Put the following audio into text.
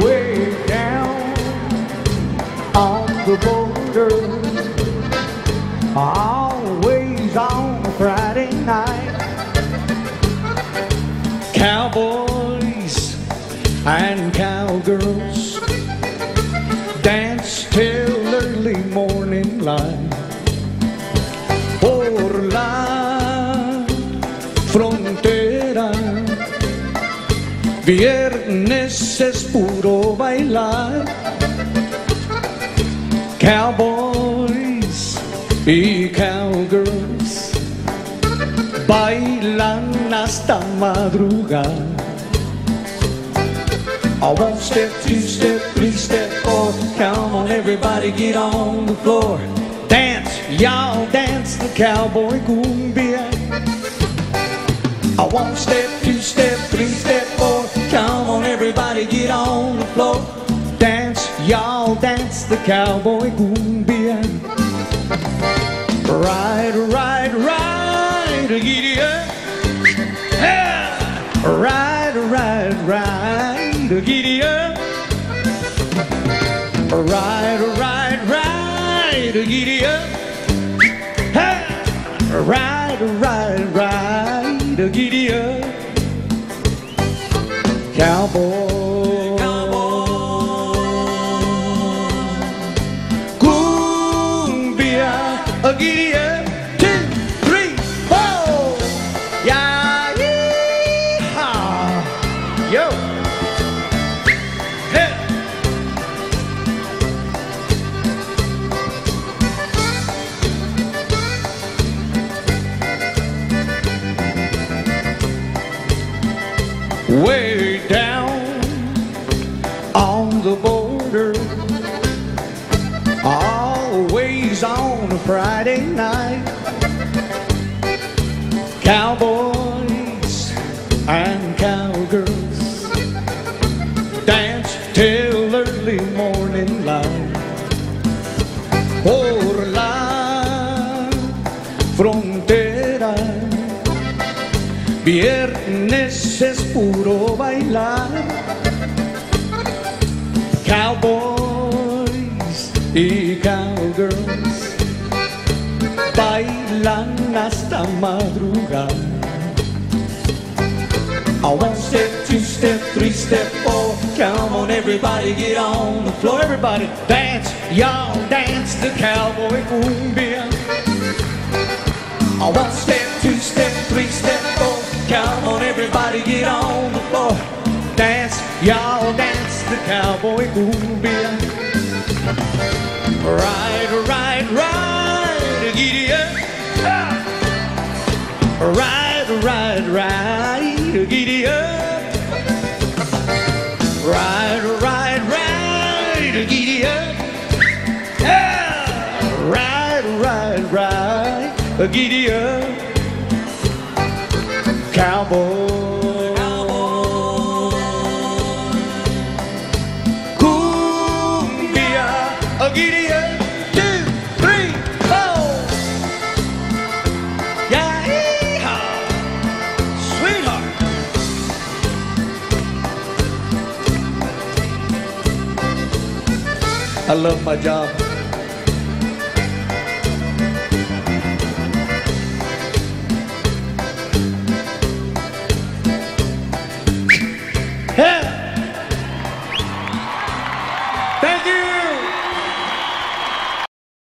way down on the border, always on a Friday night. Cowboys and cowgirls viernes es puro bailar. Cowboys y cowgirls bailan hasta madrugar. I one step, two step, three step, four. Oh, come on, everybody, get on the floor. Dance, y'all dance the cowboy cumbia. I one step, two step, three step, cowboy cumbia. Ride, ride, ride, giddy up. Ride, ride, ride, giddy up. Ride, ride, ride, giddy up. Ride, ride, ride, giddy up. Cowboy. Way down on the border, always on a Friday night. Cowboys and cowgirls dance till early morning light. Por la frontera, viernes es puro bailar. Cowboys y cowgirls bailan hasta madrugar. I one step, two step, three oh, step, four. Come on, everybody, get on the floor. Everybody dance, y'all dance the cowboy cumbia. I one step, get on the floor. Dance, y'all dance the cowboy cumbia. Ride, ride, ride, giddy up. Ride, ride, ride, giddy up. Ride, ride, ride, giddy up. Yeah! Ride, ride, ride, giddy up. Cowboy. Yeah, sweetheart. I love my job.